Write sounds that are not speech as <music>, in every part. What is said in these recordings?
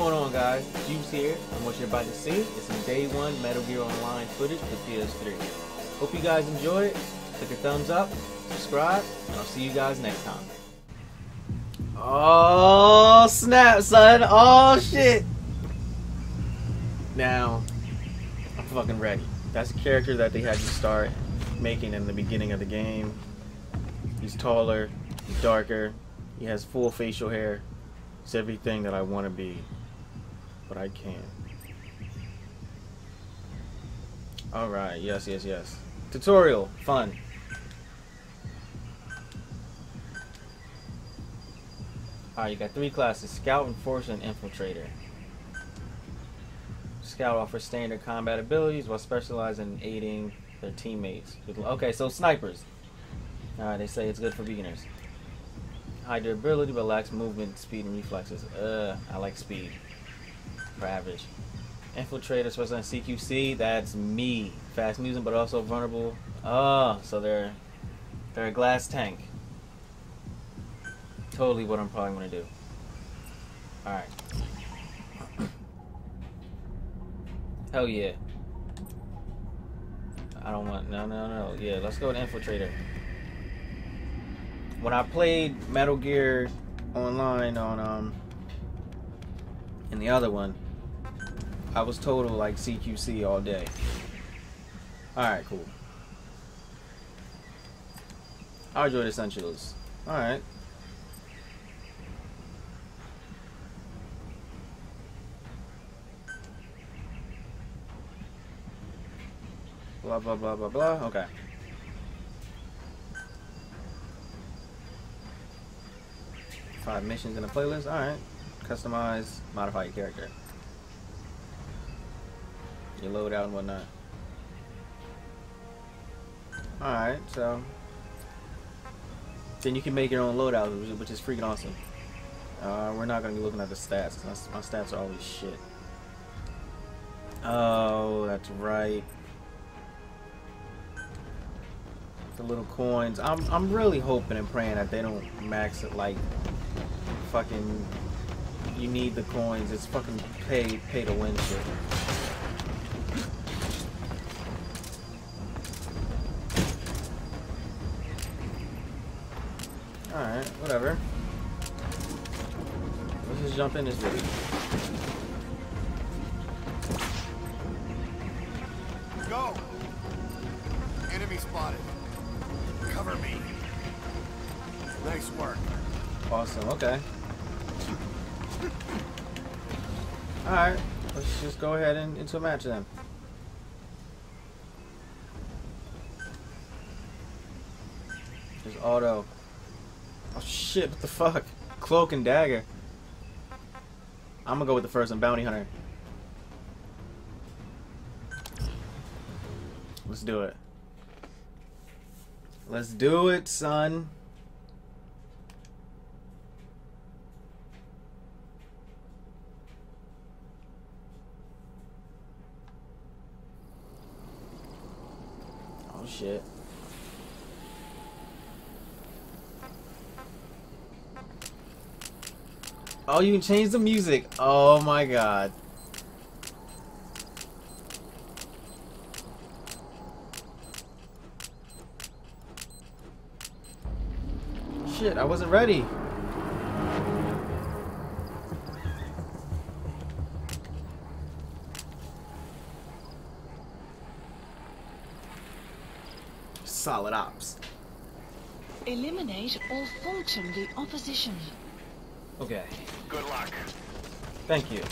going on guys? Juice here, and what you're about to see is some day one Metal Gear Online footage for PS3. Hope you guys enjoy it. Click a thumbs up, subscribe, and I'll see you guys next time. Oh snap, son! Oh shit! Now, I'm fucking ready. That's a character that they had you start making in the beginning of the game. He's taller, he's darker, he has full facial hair. It's everything that I want to be, but I can't. Alright, yes, yes, yes. Tutorial, fun. Alright, you got three classes, Scout, Enforcer, and Infiltrator. Scout offers standard combat abilities while specializing in aiding their teammates. Okay, so snipers. Alright, they say it's good for beginners. High durability but lacks movement, speed, and reflexes. Uh, I like speed. For average. Infiltrator specializing in CQC, that's me. Fast moving but also vulnerable. Oh, so they're they're a glass tank. Totally what I'm probably gonna do. Alright. <coughs> Hell yeah. I don't want no no no. Yeah, let's go with Infiltrator. When I played Metal Gear online on um in the other one, I was total like CQC all day. Alright, cool. I enjoyed Essentials. Alright. Blah blah blah blah blah. Okay. Five missions in a playlist. Alright. Customize, modify your character. Your loadout and whatnot. Alright, so. Then you can make your own loadout, which is freaking awesome. Uh, we're not going to be looking at the stats. My, my stats are always shit. Oh, that's right. The little coins. I'm, I'm really hoping and praying that they don't max it like fucking you need the coins. It's fucking pay pay to win shit. Alright, whatever. Let's just jump in this video. Go! Enemy spotted. Cover me. Nice work. Awesome, okay. Alright, let's just go ahead and into a match then. There's auto. Oh shit, what the fuck? Cloak and dagger. I'm gonna go with the first one, Bounty Hunter. Let's do it. Let's do it, son. Oh shit. Oh, you can change the music. Oh my god. Shit, I wasn't ready. Solid ops. Eliminate or fulton the opposition. Okay. Good luck. Thank you.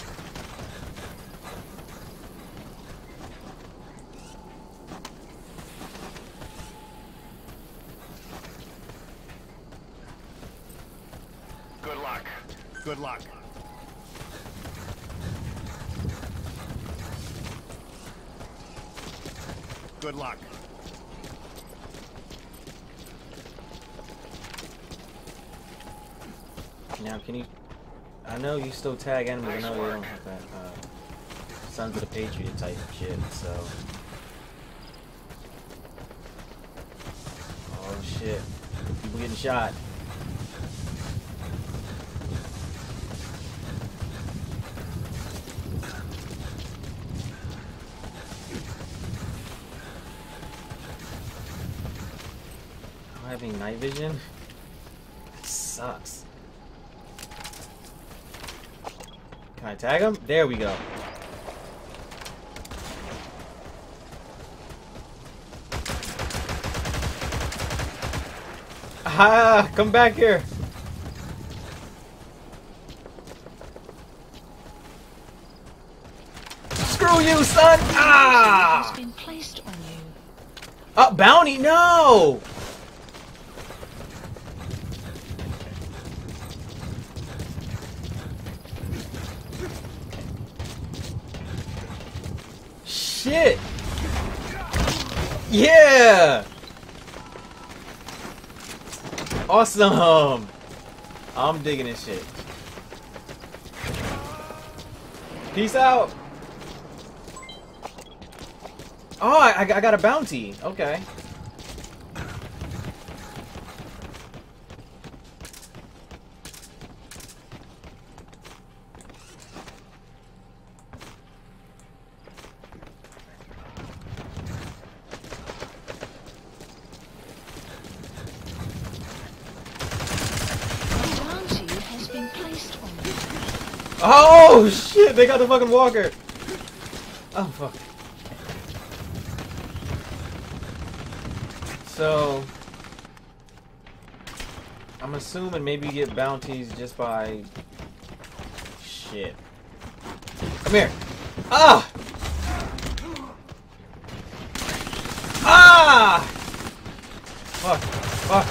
Good luck. Good luck. Good luck. Now, can you... I know you still tag enemies. I know you don't have that, uh, Sons of the Patriot type shit, so... Oh, shit. People getting shot. I have any night vision? Tag him? There we go. Ah, come back here. Screw you, son! Ah! been placed on you. Oh, bounty, no! Shit! Yeah! Awesome! I'm digging this shit. Peace out! Oh, I, I got a bounty. Okay. A bounty has been placed on you. Oh shit! They got the fucking walker. Oh fuck. So, I'm assuming maybe you get bounties just by shit. Come here. Ah! Ah! Fuck. Fuck.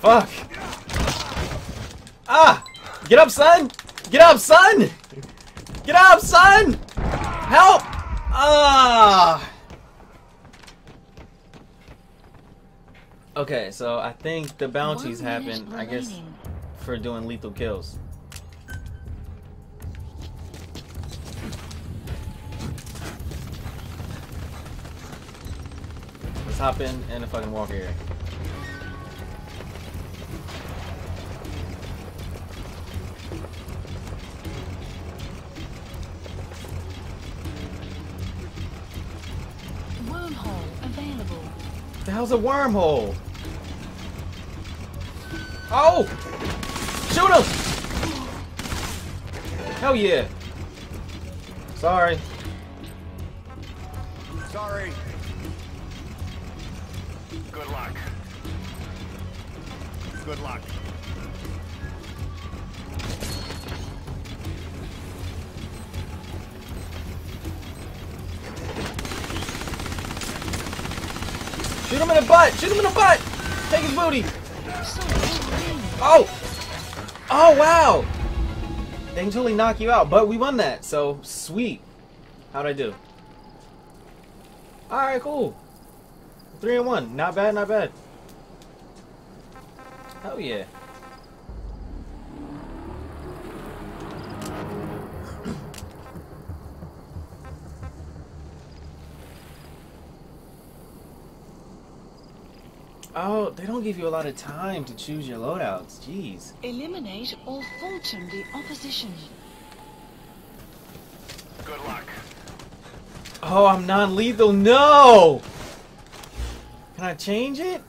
Fuck. Ah! Get up, son! Get up, son! Get up, son! Help! Ah! Okay, so I think the bounties happen, I guess, for doing lethal kills. Let's hop in and the fucking walker here. Hell's a wormhole? Oh! Shoot him! Hell yeah! Sorry. Sorry. Good luck. Good luck. Shoot him in the butt! Shoot him in the butt! Take his booty! Oh! Oh, wow! They can totally knock you out, but we won that, so sweet. How'd I do? Alright, cool. Three and one. Not bad, not bad. Hell yeah. Oh, they don't give you a lot of time to choose your loadouts. Jeez. Eliminate or fulton the opposition. Good luck. Oh, I'm non-lethal. No! Can I change it?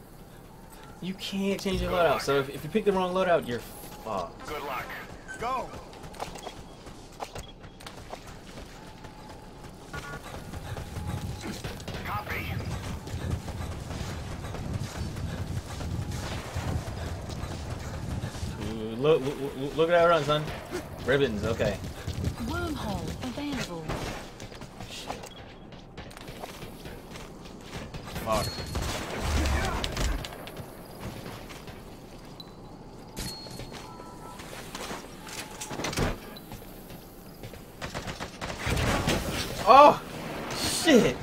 You can't change your loadout. So if, if you pick the wrong loadout, you're fucked. Good luck. Go. Look, look, look- at that run, son. Ribbons, okay. Wormhole available. Shit. Fuck. Oh! Shit!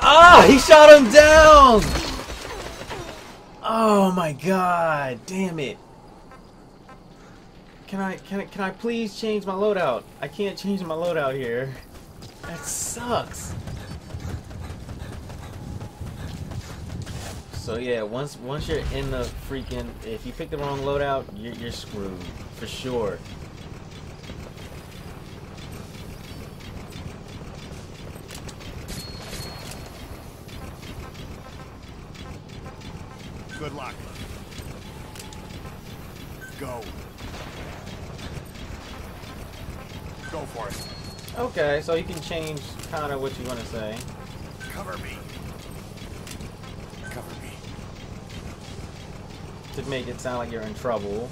Ah! He shot him down! Oh my god! Damn it! Can I can I can I please change my loadout? I can't change my loadout here. That sucks. So yeah, once once you're in the freaking, if you pick the wrong loadout, you're, you're screwed for sure. Go. Go for it. Okay, so you can change kind of what you want to say. Cover me. Cover me. to make it sound like you're in trouble.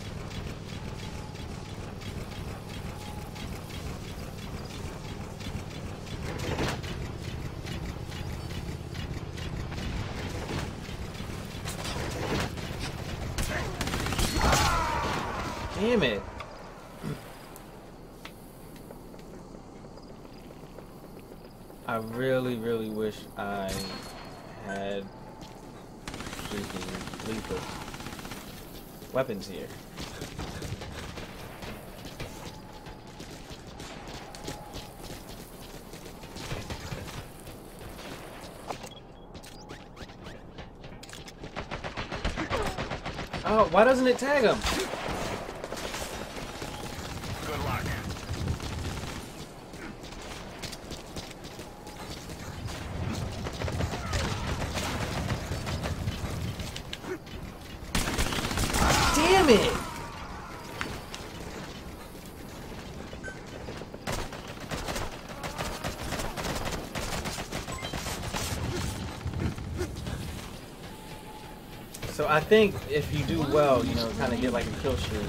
Damn it. I really, really wish I had freaking lethal weapons here. Oh, why doesn't it tag him? Good luck. Damn it! So I think if you do well, you know, kind of get like a kill streak,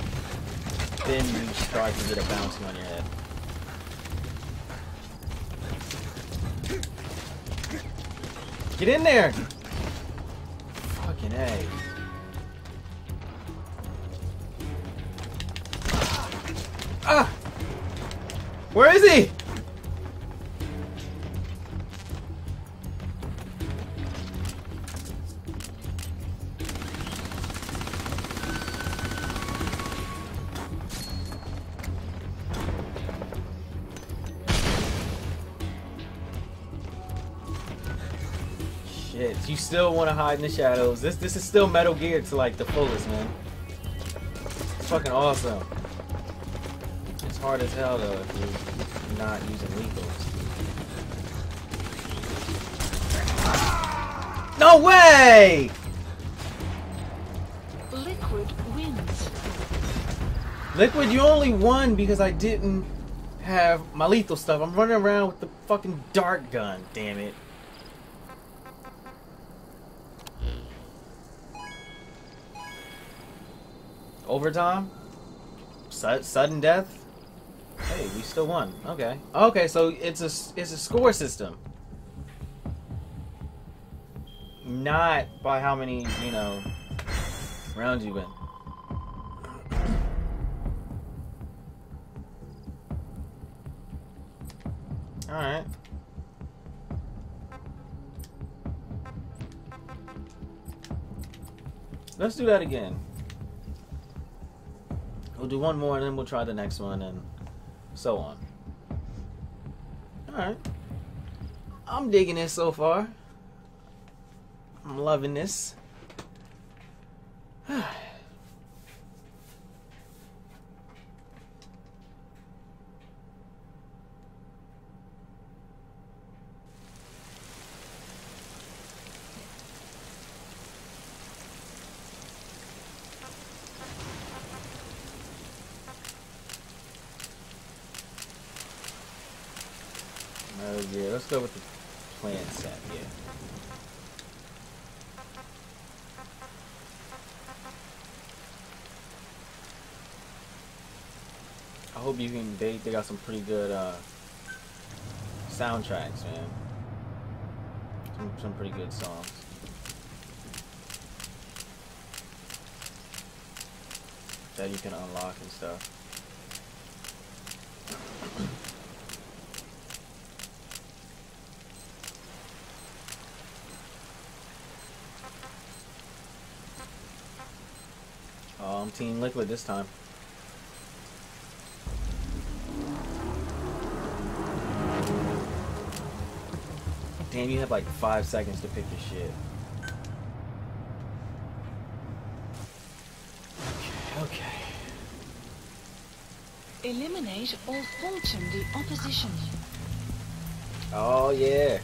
then you start to get a bouncing on your head. Get in there! Fucking A. Ah! Where is he? You still want to hide in the shadows. This this is still Metal Gear to like the fullest, man. It's fucking awesome. It's hard as hell though if you're not using lethals. No way! Liquid wins. Liquid, you only won because I didn't have my lethal stuff. I'm running around with the fucking dart gun, damn it. Overtime? Su- sudden death? Hey, we still won. Okay. Okay, so it's a it's a score system. Not by how many, you know, rounds you win. Alright. Let's do that again. We'll do one more and then we'll try the next one and so on. Alright. I'm digging this so far. I'm loving this. <sighs> Oh yeah, let's go with the plan set, yeah. I hope you can they they got some pretty good uh soundtracks, man. Some some pretty good songs. That you can unlock and stuff. Oh, I'm Team Liquid this time. Damn, you have like five seconds to pick your shit. Okay, okay. Eliminate or fulton the opposition. Oh yeah.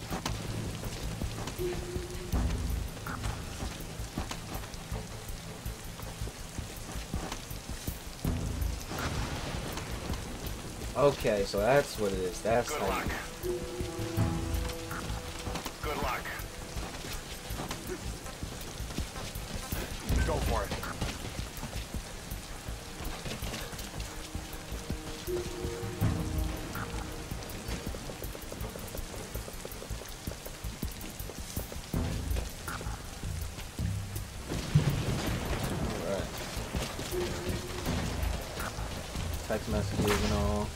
Okay, so that's what it is. That's Good how luck. you... Text messages and all.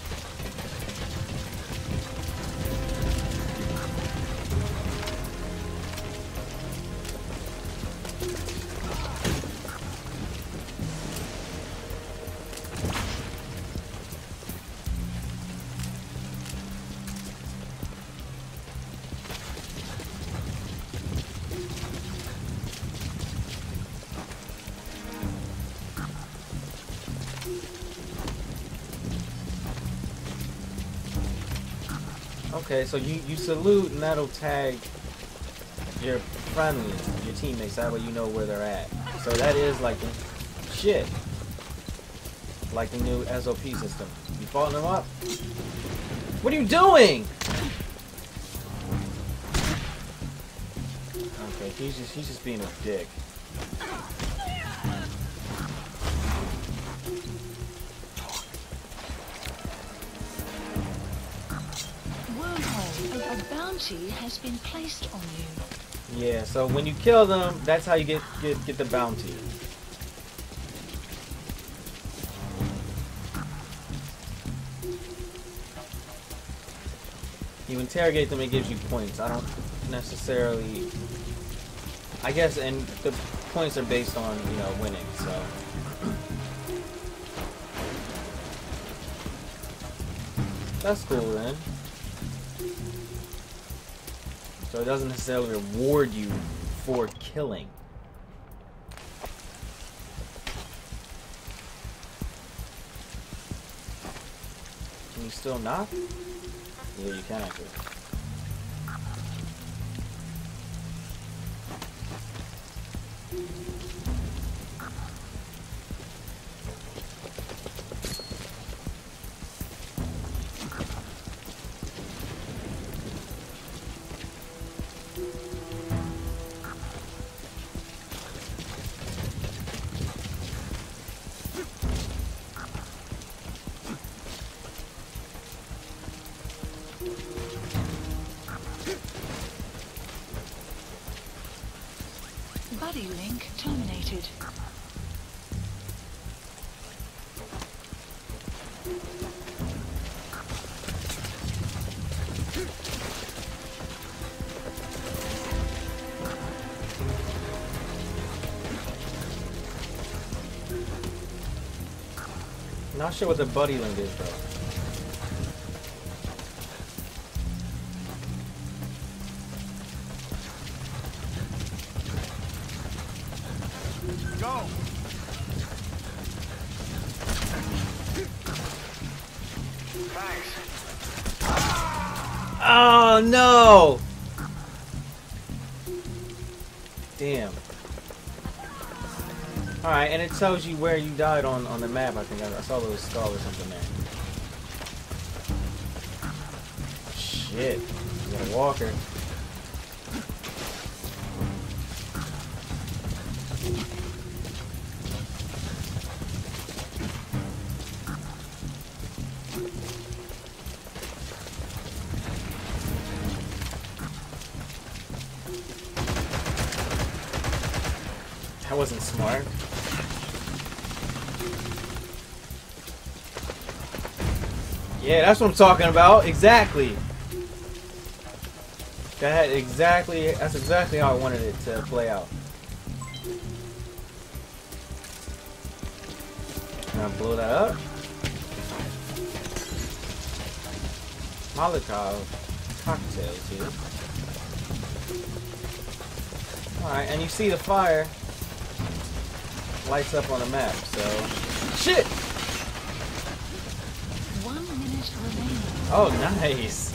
Okay, so you, you salute and that'll tag your friendlies, your teammates. That way you know where they're at. So that is like the shit. Like the new SOP system. You faulting them up? What are you doing? Okay, he's just he's just being a dick. Bounty has been placed on you. Yeah, so when you kill them, that's how you get get, get the bounty. You interrogate them, it gives you points. I don't necessarily. I guess, and the points are based on you know winning. So. That's cool then. So it doesn't necessarily reward you for killing. Can you still knock? Yeah, you can actually. Not sure what the buddy link is though. Go. Thanks. Oh no! Damn. Alright, and it tells you where you died on, on the map, I think. I, I saw a little skull or something there. Shit. You got a walker. That's what I'm talking about. Exactly. That exactly. That's exactly how I wanted it to play out. Now blow that up. Molotov cocktails here. Alright, and you see the fire lights up on the map, so. Shit! Oh, nice.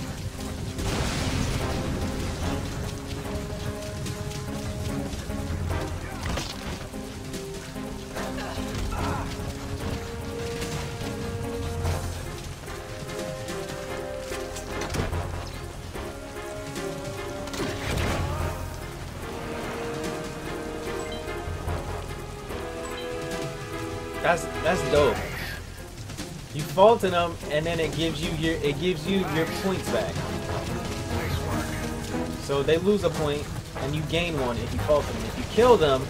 That's that's dope. You faulted them, and then it gives you your it gives you your points back. So they lose a point, and you gain one if you fault them. If you kill them,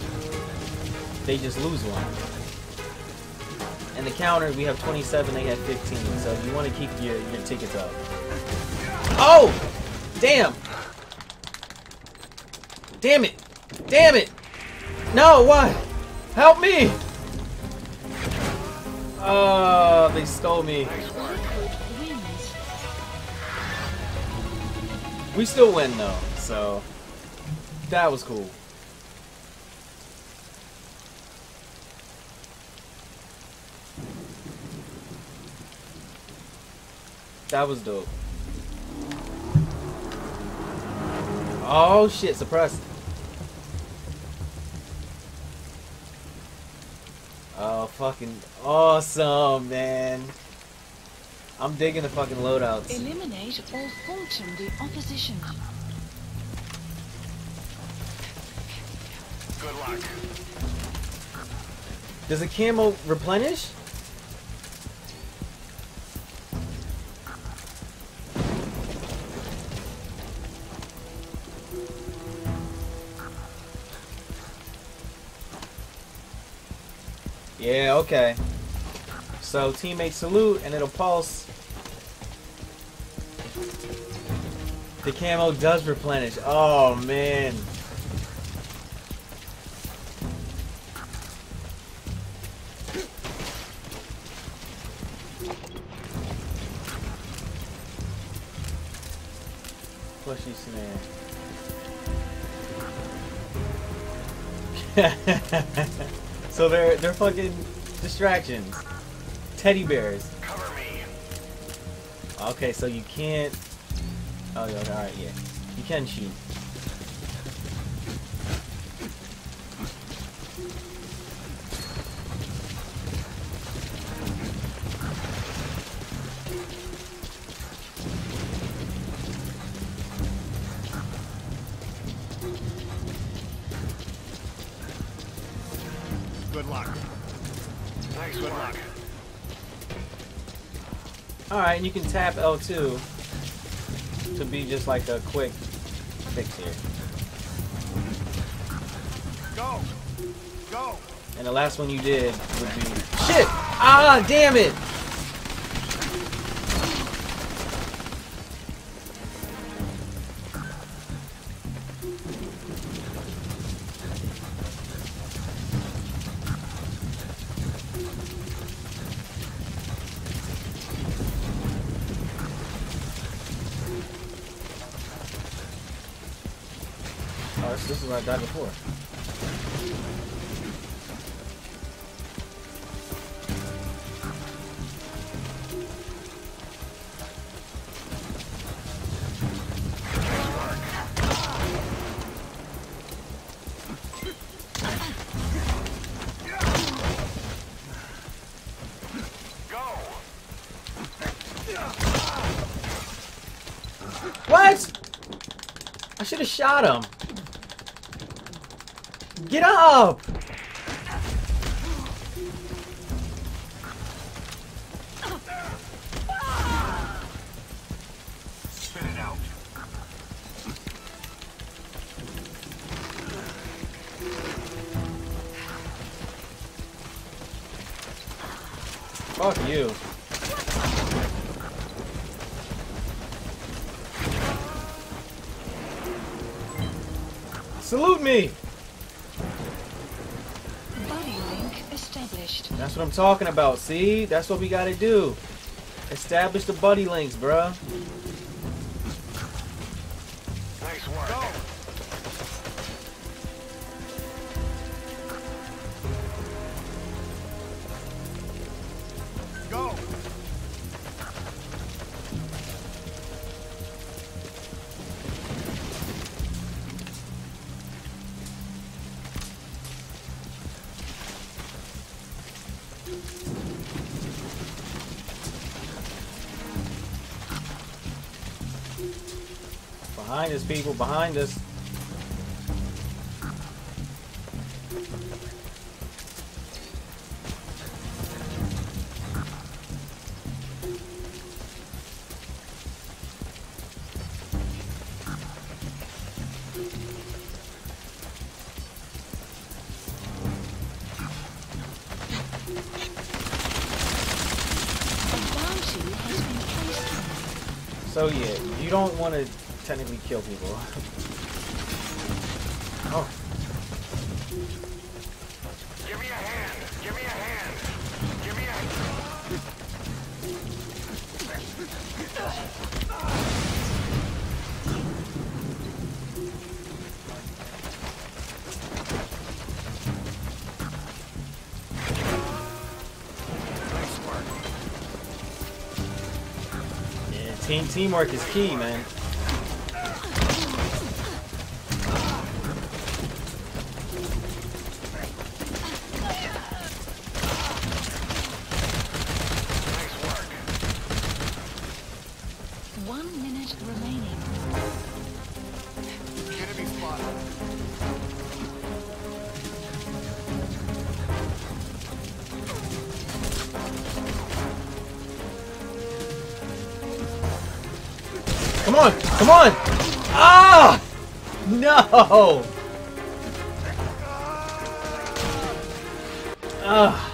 they just lose one. And the counter, we have 27, they have 15. So you want to keep your, your tickets up. Oh! Damn! Damn it! Damn it! No, what? Help me! Oh, they stole me. We still win though, so that was cool. That was dope. Oh shit, suppressed. Oh fucking awesome, man. I'm digging the fucking loadouts. Eliminate or Fulton the opposition. Good luck. Does the camo replenish? Yeah, okay. So teammate salute and it'll pulse. The camo does replenish. Oh man. Fucking distractions. Teddy bears. Cover me. Okay, so you can't. Oh, yeah, all right, yeah. You can shoot. And you can tap L2 to be just like a quick fix here. Go. Go. And the last one you did would be shit. Ah, damn it. This, is where I died before. What? I should have shot him. Get up! What I'm talking about, see? That's what we gotta do. Establish the buddy links, bruh. Behind us, people, behind us. So yeah, you don't want to technically kill people. oh, Give me a hand. Give me a hand. Give me a. Nice work. yeah, team teamwork is key, man. Come on, come on! Ah! No! Ah.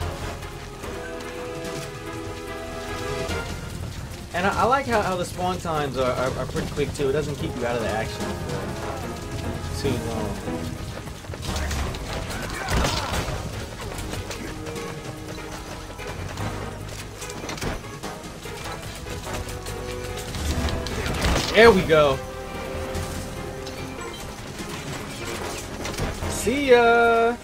And I, I like how, how the spawn times are, are, are pretty quick too. It doesn't keep you out of the action for too long. There we go. See ya.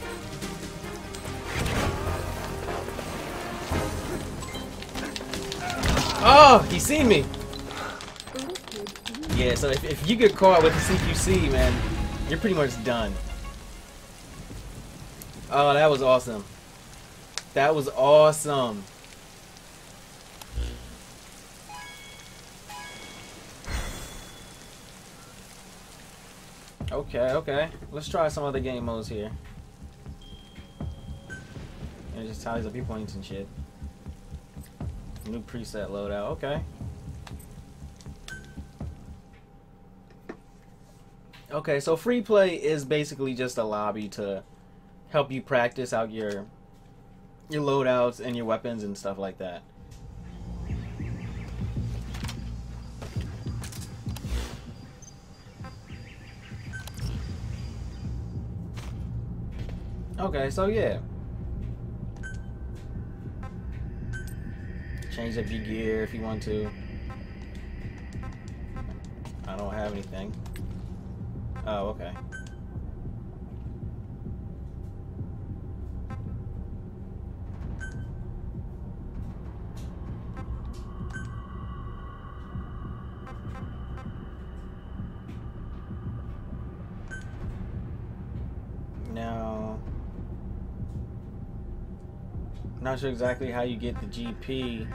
Oh, he seen me. Yeah, so if, if you get caught with the CQC, man, you're pretty much done. Oh, that was awesome. That was awesome. Okay, okay. Let's try some other game modes here. And it just tallies up your points and shit. New preset loadout. Okay. Okay, so free play is basically just a lobby to help you practice out your your loadouts and your weapons and stuff like that. Okay, so yeah. Change up your gear if you want to. I don't have anything. Oh, okay. Sure exactly how you get the GP.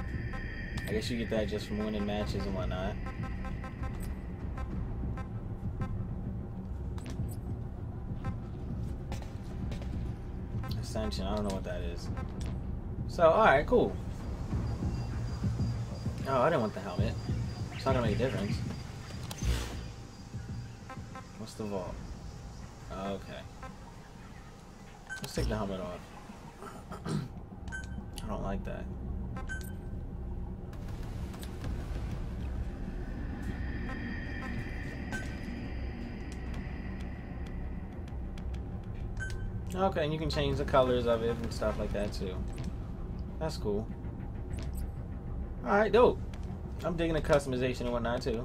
I guess you get that just from winning matches and whatnot. Ascension, I don't know what that is. So, alright, cool. Oh, I didn't want the helmet. It's not gonna make a difference. What's the vault? Okay. Let's take the helmet off. Like that. Okay, and you can change the colors of it and stuff like that too. That's cool. Alright, dope. I'm digging the customization and whatnot too.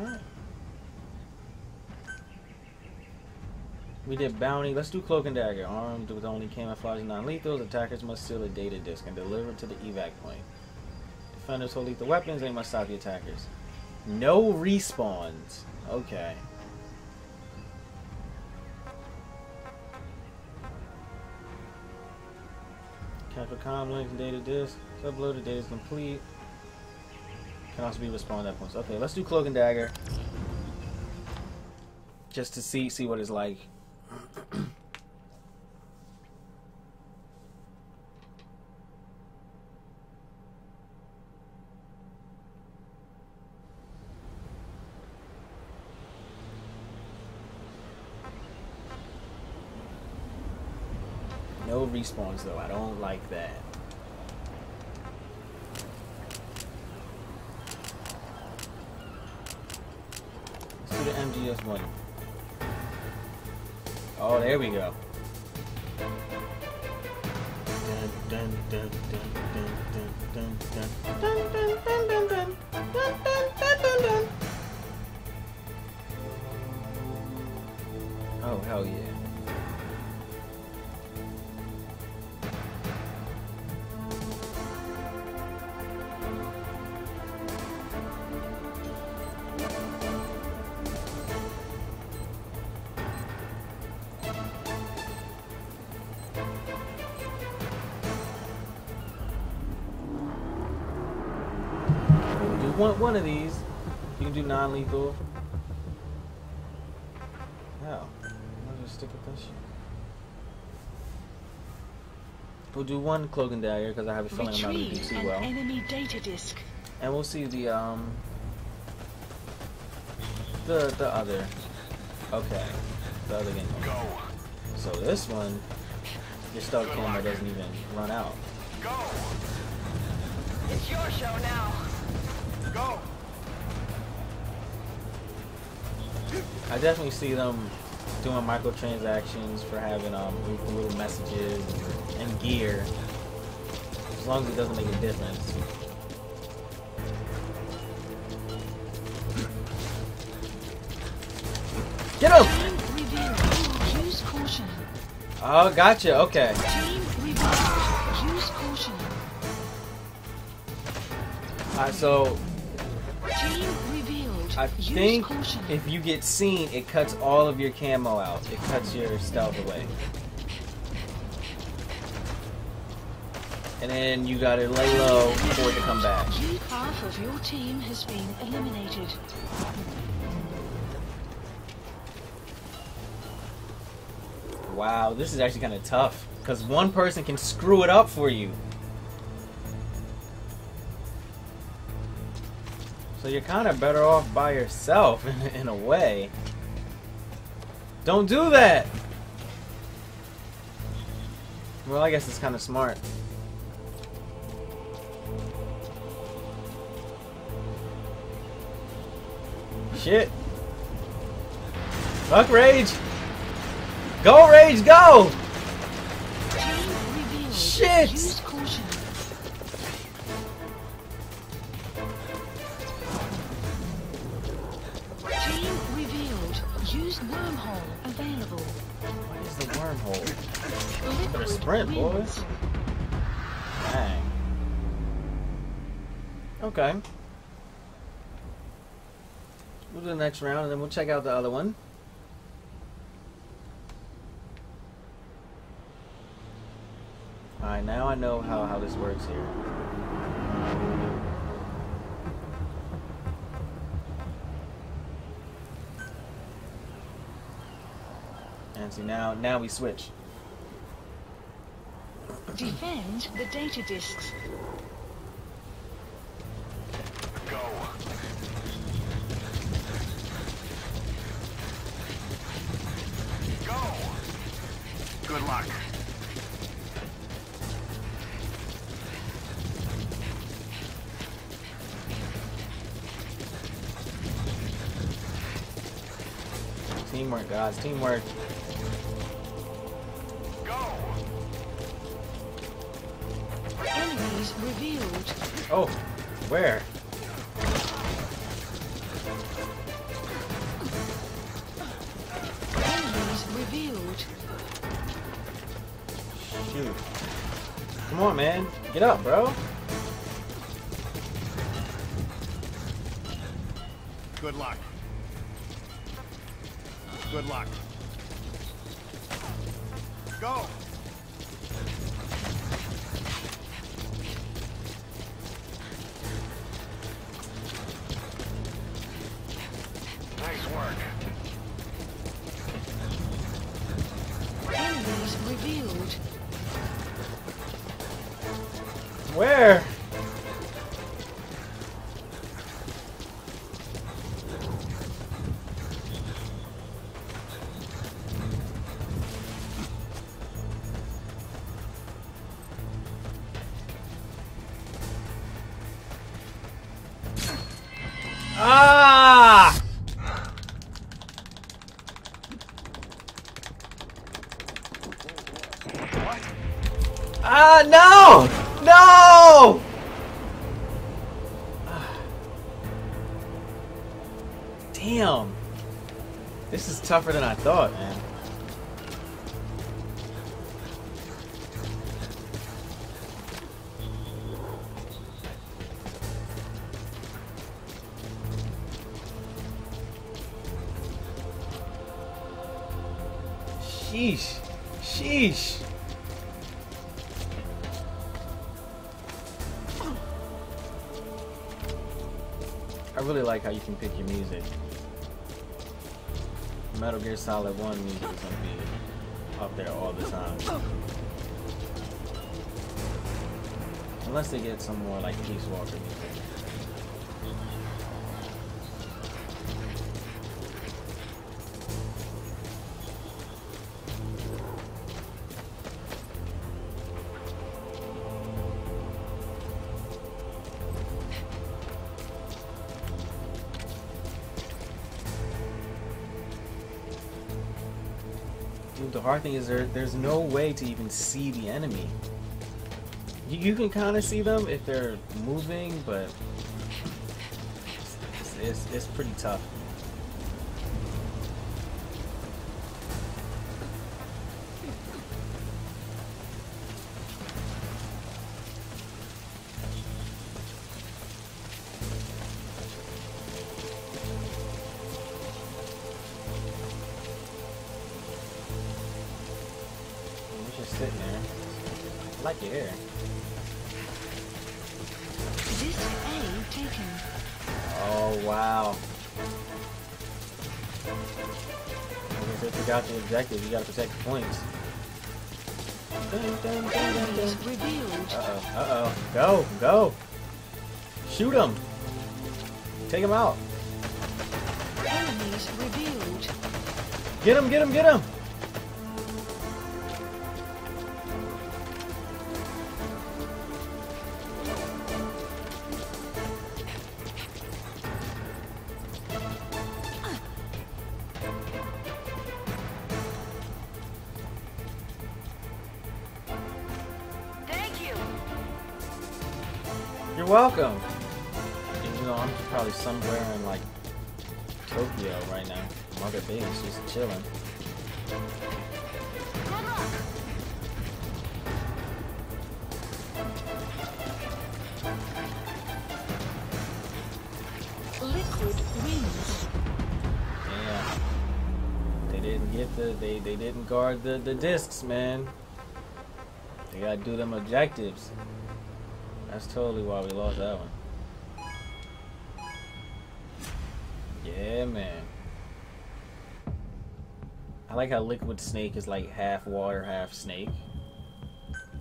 Alright. We did bounty. Let's do cloak and dagger. Armed with only camouflage and non-lethals, attackers must steal a data disk and deliver it to the evac point. Defenders hold lethal weapons. They must stop the attackers. No respawns. Okay. Capture com links, data disk. Uploaded data is complete. Can also be respawned at points. Okay, let's do cloak and dagger. Just to see see what it's like. No respawns though, I don't like that. Let's the MGS money. Oh, there we go. Oh, hell yeah. One, one of these. You can do non-lethal. Hell, I'll just stick with that shit. We'll do one cloak and dagger because I have a feeling I'm not going to do Retrieve too an well. enemy data disk. And we'll see the um the the other okay the other game. Go. So this one, your stealth camera doesn't even run out. Go. It's your show now. Go. I definitely see them doing microtransactions for having um little messages and gear. As long as it doesn't make a difference. Get him! Oh, gotcha. Okay. Alright, so. I Use think caution. if you get seen, it cuts all of your camo out. It cuts your stealth away. And then you gotta lay low for it to come back. Half of your team has been eliminated. Wow, this is actually kind of tough. Because one person can screw it up for you. So you're kind of better off by yourself, <laughs> in a way. Don't do that! Well, I guess it's kind of smart. Shit. Fuck Rage! Go, Rage, go! Shit. Sprint, boy. wins. Dang. Okay. We'll do the next round and then we'll check out the other one. Alright, now I know how, how this works here. And see now now we switch. Defend the data disks. Go. Go. Good luck. Teamwork, guys, teamwork. Revealed. Oh, where? Enemies revealed. Shoot. Come on, man. Get up, bro. Ah, no! No! Damn. This is tougher than I thought, man. Sheesh. Sheesh. Really like how you can pick your music. Metal Gear Solid 1 music is gonna be up there all the time. Unless they get some more like Peace Walker music. Hard thing is there there's no way to even see the enemy. You, you can kind of see them if they're moving, but it's, it's, it's pretty tough. Like your hair. This A taken. Oh wow. I guess they forgot the objective. You gotta protect the points. Dun, dun, dun, dun, dun. Enemies revealed. Uh oh. Uh oh. Go. Go. Shoot him. Take him out. Enemies revealed. Get him. Get him. Get him. The the discs, man. They gotta do them objectives. That's totally why we lost that one. Yeah, man. I like how Liquid Snake is like half water, half snake.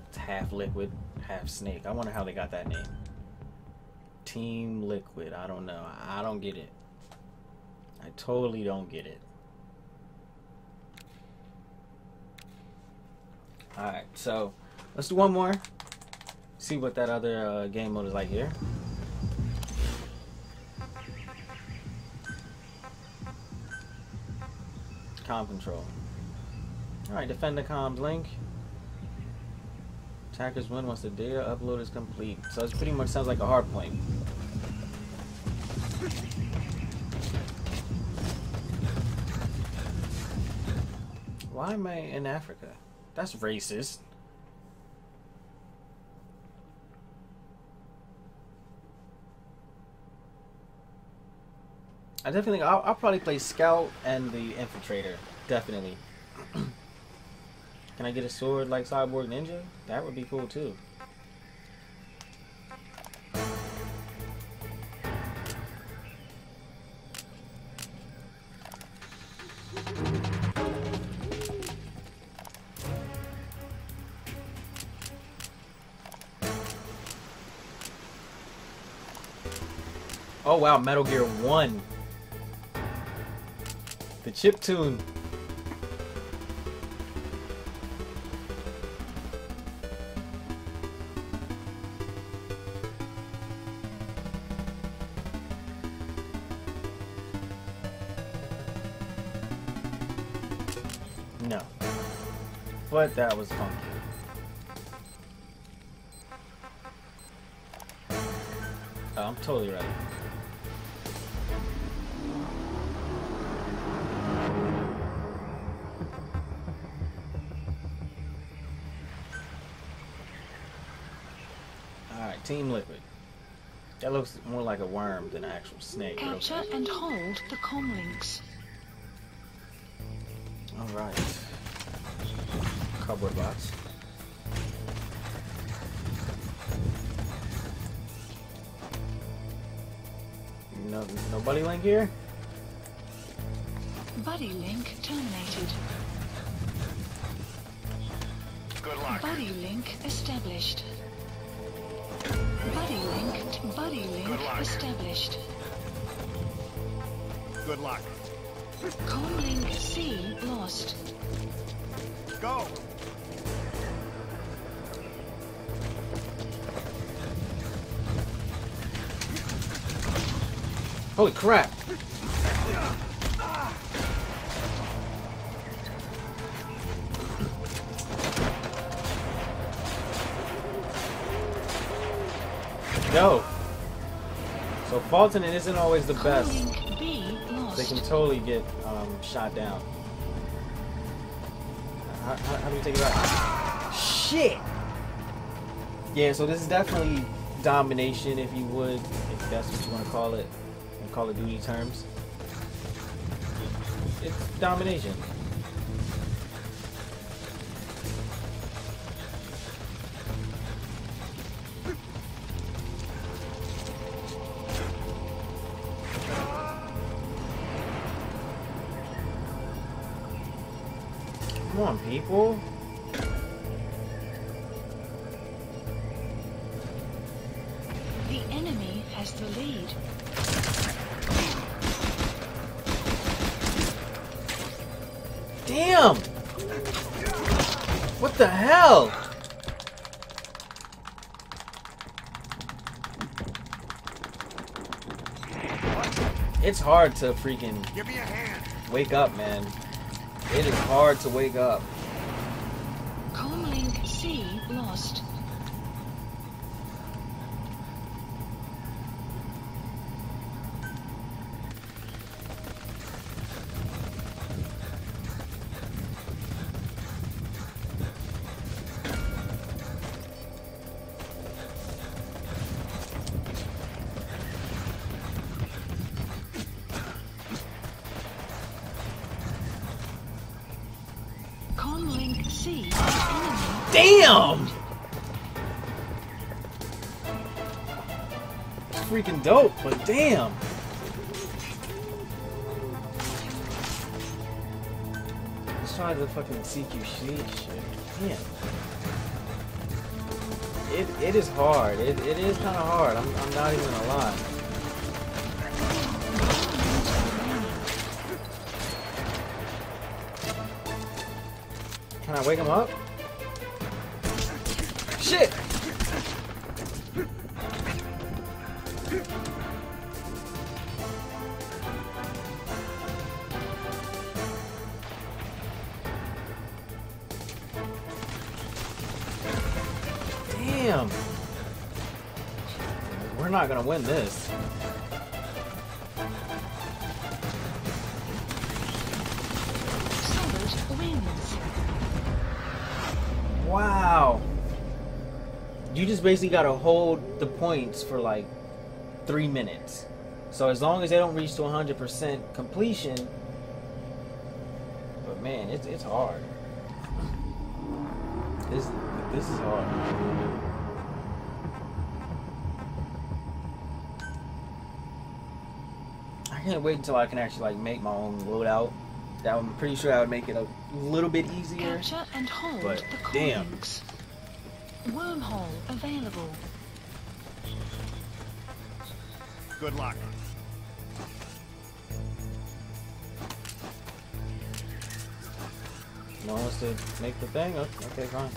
It's half liquid, half snake. I wonder how they got that name. Team Liquid. I don't know. I don't get it. I totally don't get it. Alright, so let's do one more. See what that other uh, game mode is like here. Com control. Alright, defend the comms link. Attackers win once the data upload is complete. So it pretty much sounds like a hard point. Why am I in Africa? That's racist. I definitely, I'll, I'll probably play Scout and the Infiltrator. Definitely. <clears throat> Can I get a sword like Cyborg Ninja? That would be cool too. Oh wow, Metal Gear 1. The chip tune. No. But that was funky. Oh, I'm totally right. Team Liquid. That looks more like a worm than an actual snake. Capture okay. and hold the comm links. Alright. Cardboard box. No, nobody link here? Buddy link luck. established. Good luck. Com link C lost. Go. Holy crap! Yo! So Fulton isn't always the best. They can totally get um, shot down. How, how, how do we take it back? Shit! Yeah, so this is definitely domination, if you would, if that's what you want to call it, in Call of Duty terms. It's domination. People. The enemy has the lead. Damn! What the hell? It's hard to freaking Give me a hand. wake up, man. It is hard to wake up. Damn! Freaking dope, but damn. Let's try the fucking CQC shit. Damn. It, it is hard. It, it is kind of hard. I'm, I'm not even gonna lie. Can I wake him up? Shit! Damn! We're not gonna win this. You basically gotta hold the points for like three minutes. So as long as they don't reach to 100% completion, but man, it's it's hard. This this is hard. I can't wait until I can actually like make my own loadout. That I'm pretty sure I would make it a little bit easier. Capture and hold But the com damn. Links. Wormhole available. Good luck. You want us to make the thing? Okay, okay, fine.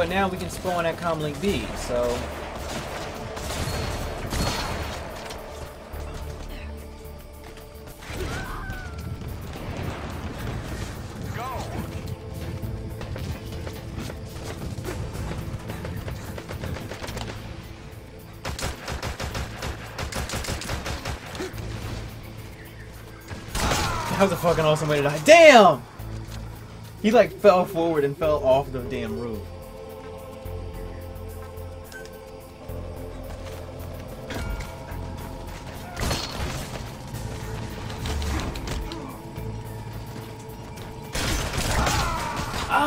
But now we can spawn at Comlink B, so... That was a fucking awesome way to die. Damn! He like fell forward and fell off the damn roof.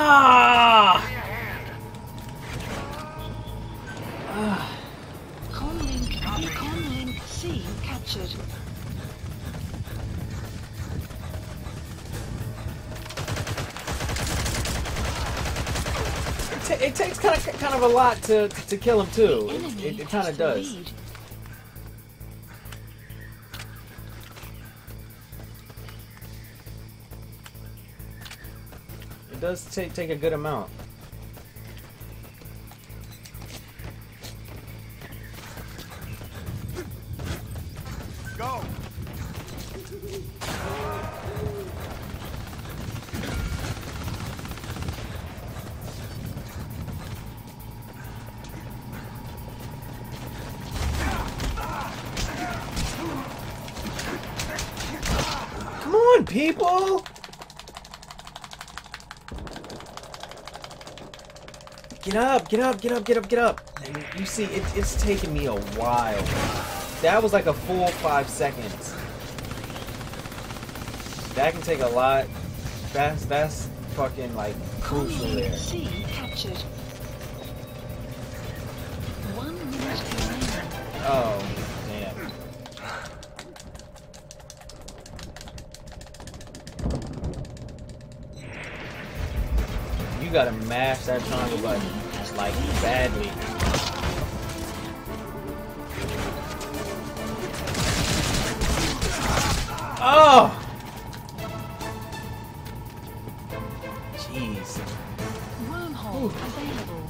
Ah! It, it takes kind of kind of a lot to to kill him too. It, it, it kind of does. lead. Does take take a good amount. Get up, get up, get up, get up. And you see, it, it's taking me a while. That was like a full five seconds. That can take a lot. That's that's fucking like crucial there. C captured. One minute. Oh, damn. You gotta mash that triangle button like badly. Oh! Jeez. Wormhole available.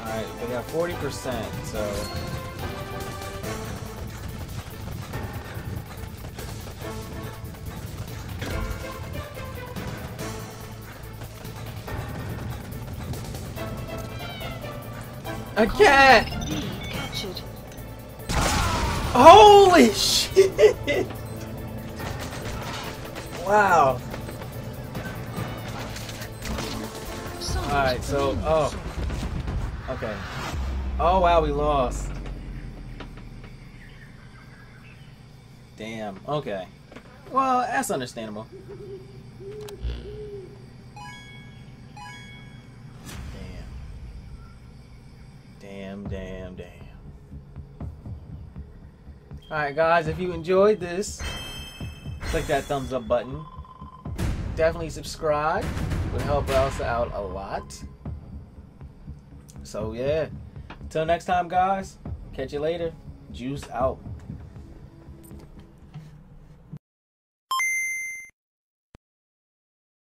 Alright, we got 40%, so. Cat! B captured. Holy shit! Wow. Alright, so, oh. Okay. Oh wow, we lost. Damn. Okay. Well, that's understandable. Alright, guys, if you enjoyed this, click that thumbs up button. Definitely subscribe. It would help us out a lot. So, yeah. Till next time, guys. Catch you later. Juice out.